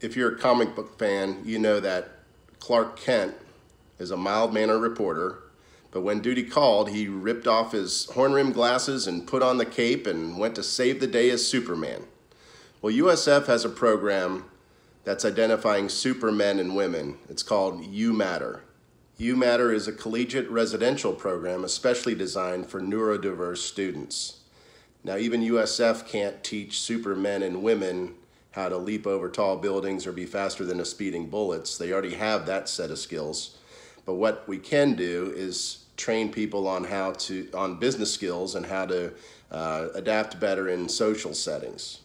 if you're a comic book fan, you know that Clark Kent is a mild mannered reporter, but when duty called, he ripped off his horn rimmed glasses and put on the cape and went to save the day as Superman. Well, USF has a program that's identifying supermen and women. It's called UMatter. You Matter is a collegiate residential program especially designed for neurodiverse students. Now, even USF can't teach supermen and women how to leap over tall buildings or be faster than a speeding bullets. They already have that set of skills. But what we can do is train people on how to on business skills and how to uh, adapt better in social settings.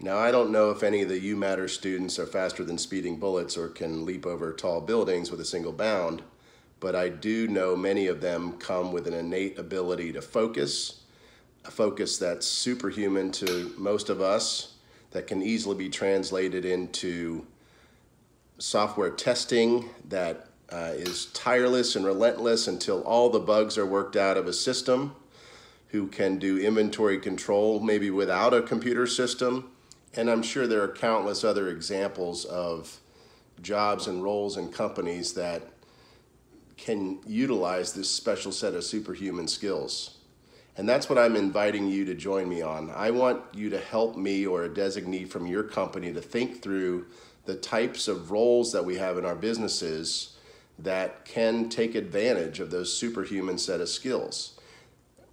Now, I don't know if any of the UMatter students are faster than speeding bullets or can leap over tall buildings with a single bound, but I do know many of them come with an innate ability to focus, a focus that's superhuman to most of us, that can easily be translated into software testing that uh, is tireless and relentless until all the bugs are worked out of a system, who can do inventory control maybe without a computer system and I'm sure there are countless other examples of jobs and roles in companies that can utilize this special set of superhuman skills. And that's what I'm inviting you to join me on. I want you to help me or a designee from your company to think through the types of roles that we have in our businesses that can take advantage of those superhuman set of skills.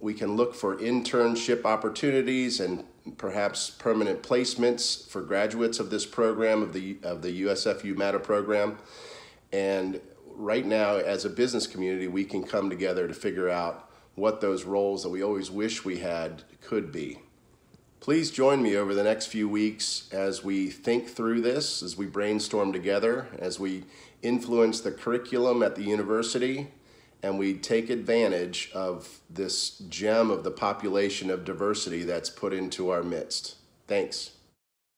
We can look for internship opportunities and perhaps permanent placements for graduates of this program, of the, of the USF UMatter program. And right now, as a business community, we can come together to figure out what those roles that we always wish we had could be. Please join me over the next few weeks as we think through this, as we brainstorm together, as we influence the curriculum at the university, and we take advantage of this gem of the population of diversity that's put into our midst. Thanks.